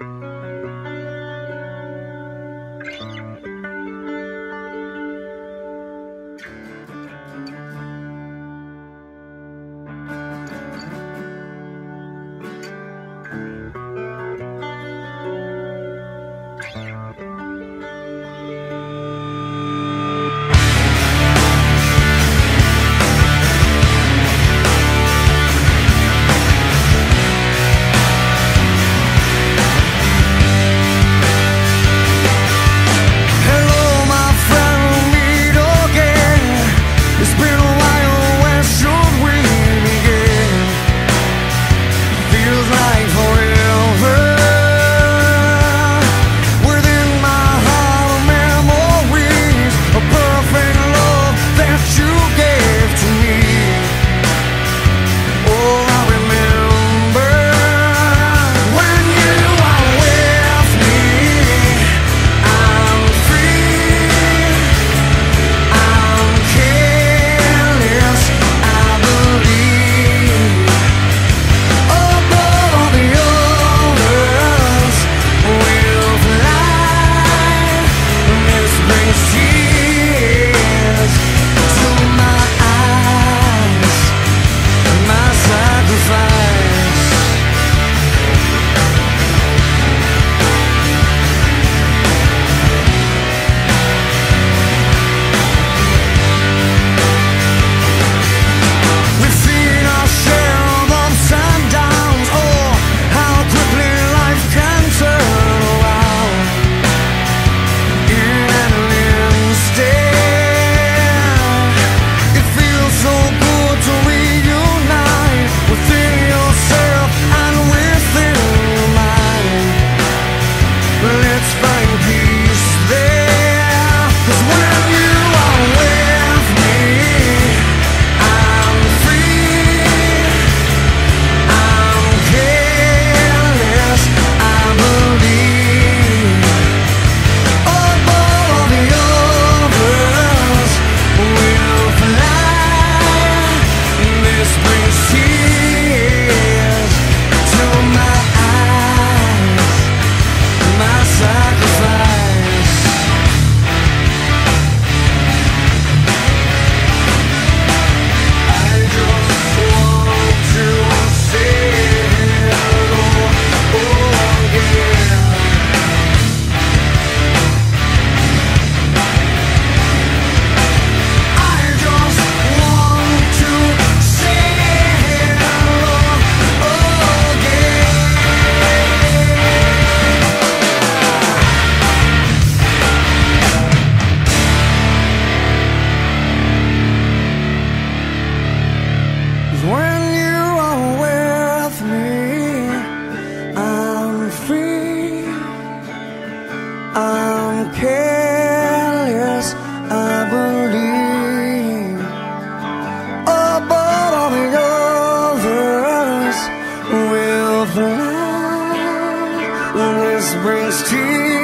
Música I'm careless, I believe. Oh, but all the others will fly. brings streams.